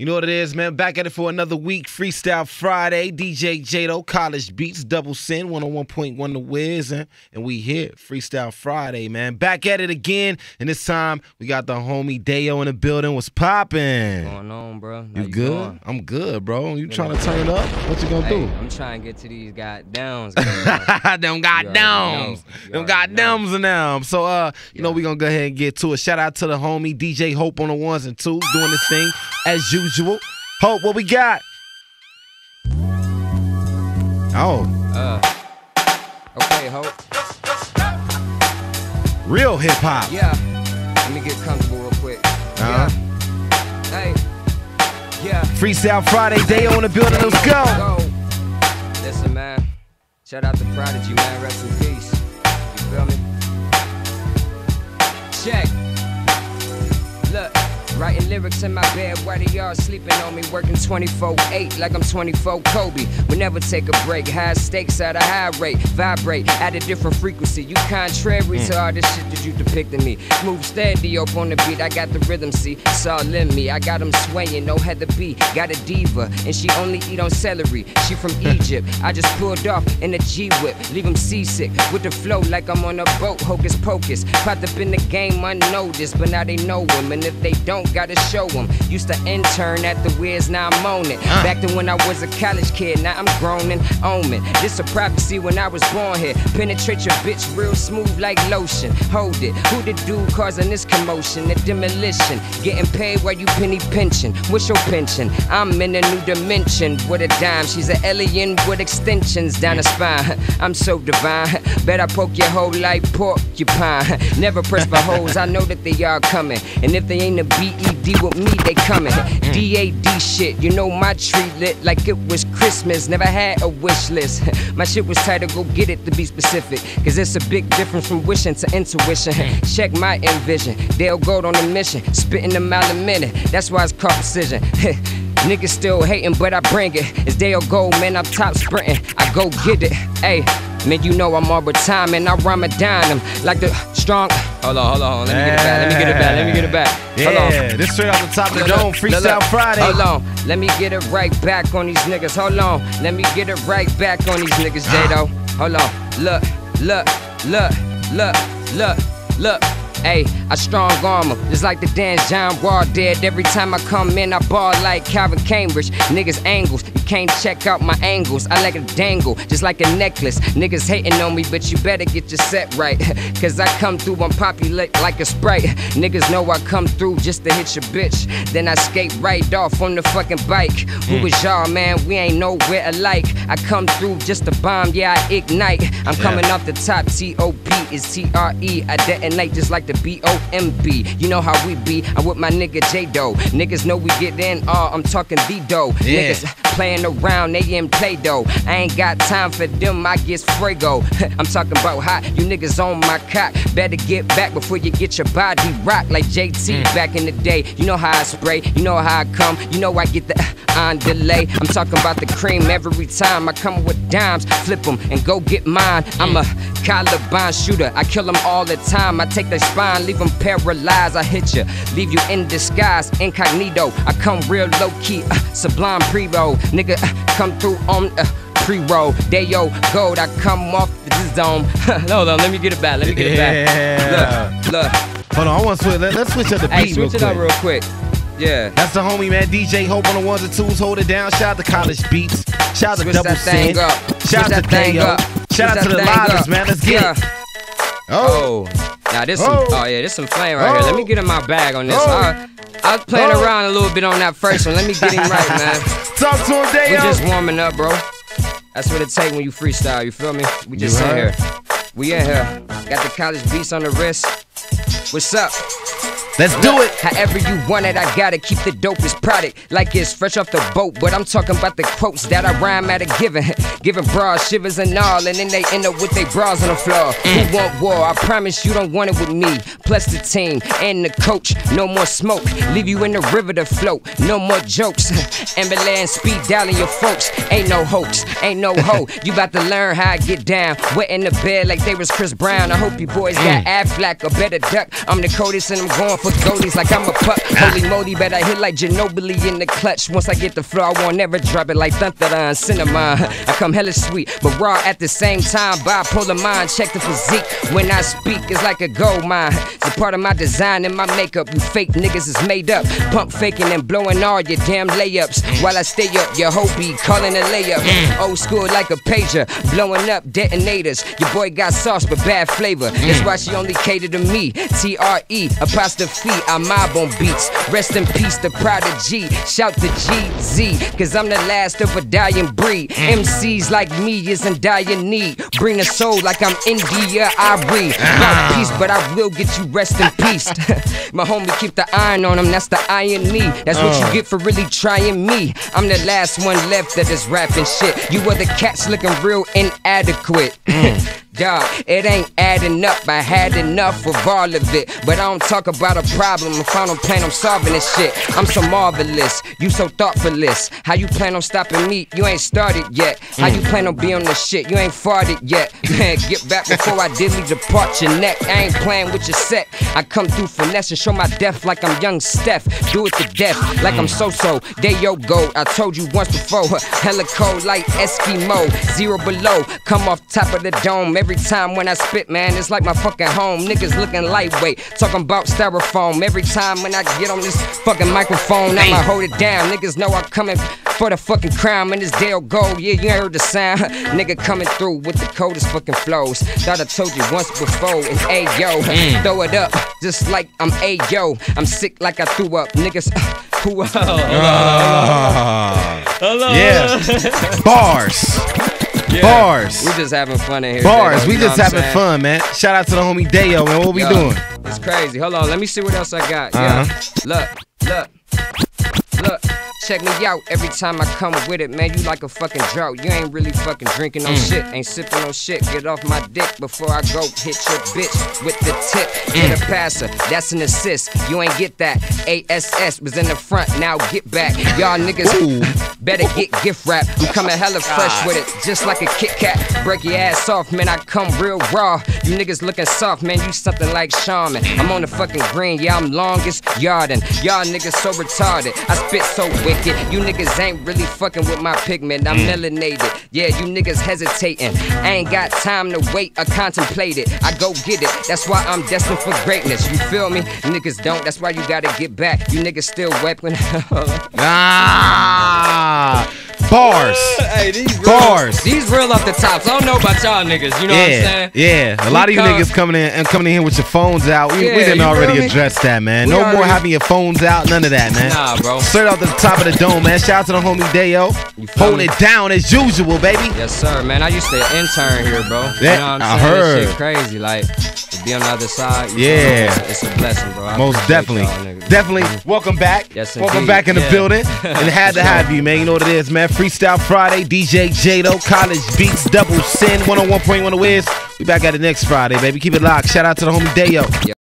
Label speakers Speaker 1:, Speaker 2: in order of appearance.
Speaker 1: You know what it is, man. Back at it for another week. Freestyle Friday. DJ J.Dough, College Beats, Double Sin, 101.1 The Wiz. And, and we here. Freestyle Friday, man. Back at it again. And this time, we got the homie Dayo in the building. What's popping?
Speaker 2: going on, bro?
Speaker 1: You, good? Going? I'm good, bro. You trying to turn up? What you gonna
Speaker 2: hey,
Speaker 1: do?
Speaker 2: I'm trying to get to these goddams.
Speaker 1: them goddams. Them goddams and them. So, uh, you yeah. know, we gonna go ahead and get to it. Shout out to the homie DJ Hope on the ones and twos doing this thing as usual. Hope, what we got? Oh.
Speaker 2: Uh. Okay, Hope.
Speaker 1: Real hip hop.
Speaker 2: Yeah. Let me get comfortable real quick. Uh-huh. Yeah. Hey. Yeah.
Speaker 1: Freestyle Friday, day on the building. Let's go.
Speaker 2: go. Listen, man. Shout out to Prodigy, man. Rest in peace. You feel me? Check. Look. Writing lyrics in my bed while they all sleeping on me. Working 24-8 like I'm 24 Kobe. We never take a break. High stakes at a high rate. Vibrate at a different frequency. You contrary mm. to all this shit that you depicting me. Move steady up on the beat. I got the rhythm, see. It's all in me. I got them swaying, no head to be. Got a diva, and she only eat on celery. She from Egypt. I just pulled off in a G-whip. Leave them seasick with the flow like I'm on a boat. Hocus pocus. Popped up in the game unnoticed, but now they know him. And if they don't, gotta show them. Used to intern at the Wiz, now I'm on it. Uh. Back to when I was a college kid, now I'm grown and own it. This a prophecy when I was born here. Penetrate your bitch real smooth like lotion. Hold it. Who the dude causing this commotion? The demolition. Getting paid while you penny pinching. What's your pension? I'm in a new dimension with a dime. She's an alien with extensions down the spine. I'm so divine. Bet I poke your whole like porcupine. Never press for holes. I know that they are coming. And if they ain't a beat ED with me, they coming. DAD shit, you know my tree lit like it was Christmas. Never had a wish list. my shit was tight to go get it to be specific. Cause it's a big difference from wishing to intuition. Check my envision. They'll go on a mission, spitting a mile a minute. That's why it's called precision. Niggas still hating, but I bring it. It's Dayo Gold, man, I'm top sprinting. I go get it. Hey, man, you know I'm all time, and I Ramadan them like the strong. Hold on, hold on, let me get it back. Let me get it back. Let me get it back.
Speaker 1: Hold yeah, on. this straight off the top of the dome, Freestyle. Friday.
Speaker 2: Hold on, let me get it right back on these niggas. Hold on, let me get it right back on these niggas, ah. J.Dough. Hold on, look, look, look, look, look, look. Ayy, I strong armor, just like the dance John Wall did. Every time I come in, I ball like Calvin Cambridge. Niggas angles, you can't check out my angles. I like a dangle, just like a necklace. Niggas hating on me, but you better get your set right. Cause I come through, I'm popular like a sprite. Niggas know I come through just to hit your bitch. Then I skate right off on the fucking bike. Who mm. was y'all, man? We ain't nowhere alike. I come through just to bomb, yeah, I ignite. I'm coming yeah. off the top, T O P is T R E. I detonate just like the B O M B. You know how we be. I'm with my nigga J Doe. Niggas know we get in. Oh, I'm talking the dough. Yeah. Niggas playing around, they in play dough. I ain't got time for them. I get frago. I'm talking about hot. You niggas on my cock. Better get back before you get your body rocked like JT mm. back in the day. You know how I spray. You know how I come. You know I get the uh, on delay. I'm talking about the cream every time. I come with dimes, flip them and go get mine. I'm a Caliban shooter. I kill them all the time. I take their spine, leave them paralyzed. I hit you, leave you in disguise, incognito. I come real low key, uh, sublime pre roll. Nigga, uh, come through on. Uh, pre-roll. Dayo gold, I come off the zone. Hold on, let me get it back. Let me get it back. Yeah. Look, look.
Speaker 1: Hold on, I want to switch. Let, us switch up the beat.
Speaker 2: Hey, switch
Speaker 1: it
Speaker 2: up real quick. Yeah.
Speaker 1: That's the homie, man. DJ Hope on the ones and twos. Hold it down. Shout out to College Beats. Shout out to
Speaker 2: Switch
Speaker 1: Double
Speaker 2: Sin.
Speaker 1: Shout out to Dayo. Shout out to the Lives, man. Let's get yeah. it.
Speaker 2: Oh. oh. Now this some, oh. oh yeah, this some flame right oh. here. Let me oh. get in my bag on this. Oh. I, I was playing oh. around a little bit on that first one. Let me get him right, man.
Speaker 1: Talk to him, Dayo.
Speaker 2: We're just warming up, bro. That's what it take when you freestyle. You feel me? We just in here. We in here. Got the college beats on the wrist. What's up?
Speaker 1: Let's do it.
Speaker 2: However you want it, I gotta keep the dopest product like it's fresh off the boat. But I'm talking about the quotes that I rhyme at a given. Giving bras shivers and all, and then they end up with their bras on the floor. Mm. Who want war? I promise you don't want it with me. Plus the team and the coach. No more smoke. Leave you in the river to float. No more jokes. Ambulance speed dialing your folks. Ain't no hoax. Ain't no hope. You about to learn how I get down. Wet in the bed like they was Chris Brown. I hope you boys got mm. Aflac or better better duck. I'm the coldest and I'm going for goalies like I'm a puck. Holy moly, bet I hit like Ginobili in the clutch. Once I get the floor, I won't ever drop it like Thunder on Cinema. I come hella sweet, but raw at the same time. Bipolar mind, check the physique. When I speak, it's like a gold mine. It's a part of my design and my makeup. You fake niggas is made up. Pump faking and blowing all your damn layups. While I stay up, your be calling a layup. Mm. Old school like a pager, blowing up detonators. Your boy got sauce but bad flavor. That's mm. why she only cater to me. T R E apostrophe. I mob on beats. Rest in peace, the prodigy. Shout to GZ, cause I'm the last of a dying breed. MCs like me is in dire need. Bring a soul like I'm India I Ari. Not peace, but I will get you rest in peace. My homie keep the iron on him, that's the iron me. That's what you oh. get for really trying me. I'm the last one left that is rapping shit. You other cats looking real inadequate. Mm. Dog, it ain't adding up. I had enough of all of it. But I don't talk about a problem. If I don't plan on solving this shit, I'm so marvelous. You so thoughtless. How you plan on stopping me? You ain't started yet. How you plan on being on the shit? You ain't farted yet. Man, get back before I dilly depart your neck. I ain't playing with your set. I come through finesse and show my death like I'm young Steph. Do it to death like I'm so so. Day yo go. I told you once before. Hella cold like Eskimo. Zero below. Come off top of the dome. Every time when I spit, man, it's like my fucking home. Niggas looking lightweight. Talking about styrofoam. Every time when I get on this fucking microphone, I'ma hold it down. Niggas know I'm coming for the fucking crown. And this Dayo Gold, yeah, you ain't heard the sound. Nigga coming through with the coldest fucking flows. Thought I told you once before. And ayo, yo, throw it up just like I'm ayo. I'm sick like I threw up. Niggas, who up?
Speaker 1: Ah.
Speaker 3: Hello.
Speaker 1: yeah. Bars.
Speaker 3: Yeah.
Speaker 1: Bars.
Speaker 2: We just having fun in here.
Speaker 1: Bars.
Speaker 2: J-Lo,
Speaker 1: We just having
Speaker 2: saying?
Speaker 1: fun, man. Shout out to the homie Dayo, man. What we
Speaker 2: Yo,
Speaker 1: doing?
Speaker 2: It's crazy. Hold on, let me see what else I got. Yeah.
Speaker 1: Uh-huh.
Speaker 2: Look, look, look. Check me out every time I come with it, man. You like a fucking drought. You ain't really fucking drinking no shit. Ain't sipping no shit. Get off my dick before I go hit your bitch with the tip. Get a passer. That's an assist. You ain't get that. ASS was in the front. Now get back. Y'all niggas better get gift wrap. I'm coming hella fresh with it. Just like a Kit Kat. Break your ass off, man. I come real raw. You niggas looking soft, man. You something like Shaman. I'm on the fucking green. Yeah, I'm longest yardin'. Y'all niggas so retarded. I spit so wicked. You niggas ain't really fucking with my pigment. I'm melanated. Yeah, you niggas hesitating. I ain't got time to wait or contemplate it. I go get it. That's why I'm destined for greatness. You feel me? Niggas don't. That's why you gotta get back. You niggas still weapon.
Speaker 1: Ah. Bars.
Speaker 3: Hey, these real,
Speaker 1: Bars.
Speaker 3: These real off the tops. I don't know about y'all niggas. You know what I'm saying?
Speaker 1: yeah. A lot of you
Speaker 3: come-
Speaker 1: niggas coming in and coming in here with your phones out. We, we didn't already address that, man.
Speaker 3: We
Speaker 1: no more having your phones out. None of that, man.
Speaker 3: Nah, bro.
Speaker 1: Straight off the top of the dome, man. Shout out to the homie Dayo. Holding it down as usual, baby.
Speaker 2: Yes, sir, man. I used to intern here, bro.
Speaker 1: Yeah,
Speaker 2: you know what I'm
Speaker 1: I
Speaker 2: saying?
Speaker 1: heard.
Speaker 2: This shit crazy. Like, to be on the other side.
Speaker 1: Yeah.
Speaker 2: me? It's a blessing, bro. I
Speaker 1: Most definitely. Definitely. Mm-hmm. Welcome back.
Speaker 2: Yes, indeed.
Speaker 1: Welcome back in the
Speaker 3: Yeah.
Speaker 1: building. And had to have you, man. You know what it is, man. Freestyle Friday, DJ J.Dough, College Beats, Double Sin, 101.1 The Wiz. We back at it next Friday, baby. Keep it locked. Shout out to the homie Dayo.